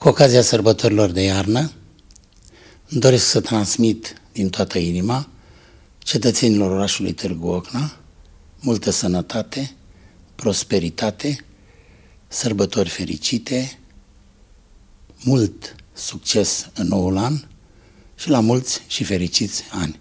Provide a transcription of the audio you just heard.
Cu ocazia sărbătorilor de iarnă, îmi doresc să transmit din toată inima cetățenilor orașului Târgu Ocna multă sănătate, prosperitate, sărbători fericite, mult succes în noul an și la mulți și fericiți ani.